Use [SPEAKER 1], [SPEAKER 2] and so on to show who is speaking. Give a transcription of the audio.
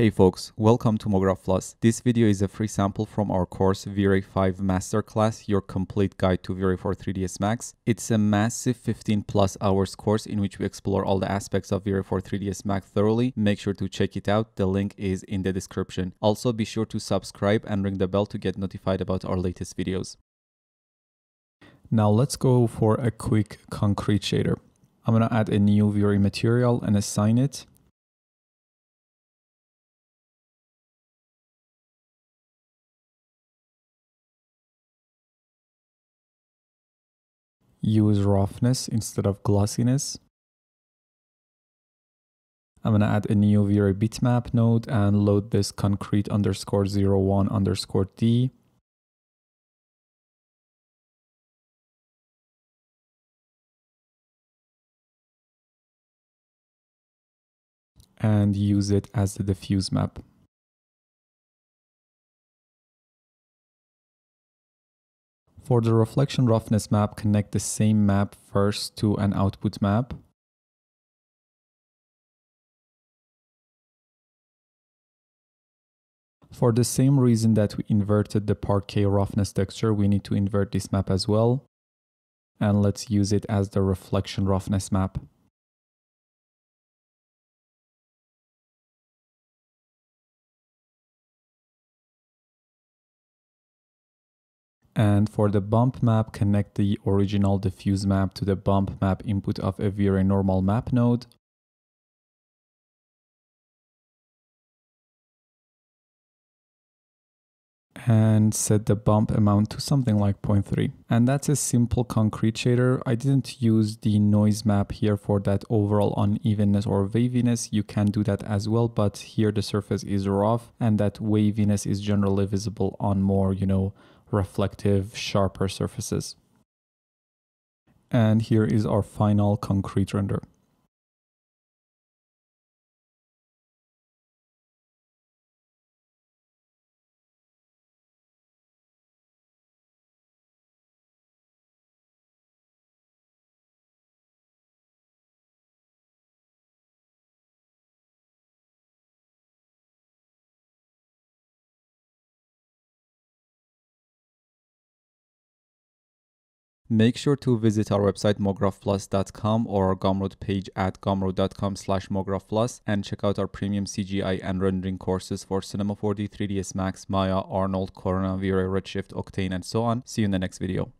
[SPEAKER 1] Hey folks, welcome to MoGraph Plus. This video is a free sample from our course V-Ray 5 Masterclass, your complete guide to V-Ray for 3ds Max. It's a massive 15 plus hours course in which we explore all the aspects of V-Ray for 3ds Max thoroughly. Make sure to check it out. The link is in the description. Also be sure to subscribe and ring the bell to get notified about our latest videos. Now let's go for a quick concrete shader. I'm going to add a new V-Ray material and assign it use roughness instead of glossiness. I'm going to add a new V-Ray bitmap node and load this concrete underscore 01 underscore D. and use it as the diffuse map. For the reflection roughness map, connect the same map first to an output map. For the same reason that we inverted the Parquet roughness texture, we need to invert this map as well. And let's use it as the reflection roughness map. And for the bump map, connect the original diffuse map to the bump map input of a V-Ray normal map node. and set the bump amount to something like 0.3. And that's a simple concrete shader. I didn't use the noise map here for that overall unevenness or waviness. You can do that as well, but here the surface is rough and that waviness is generally visible on more, you know, reflective, sharper surfaces. And here is our final concrete render. Make sure to visit our website mographplus.com or our Gumroad page at gumroad.com slash mographplus and check out our premium CGI and rendering courses for Cinema 4D, 3ds Max, Maya, Arnold, Corona, V-Ray, Redshift, Octane, and so on. See you in the next video.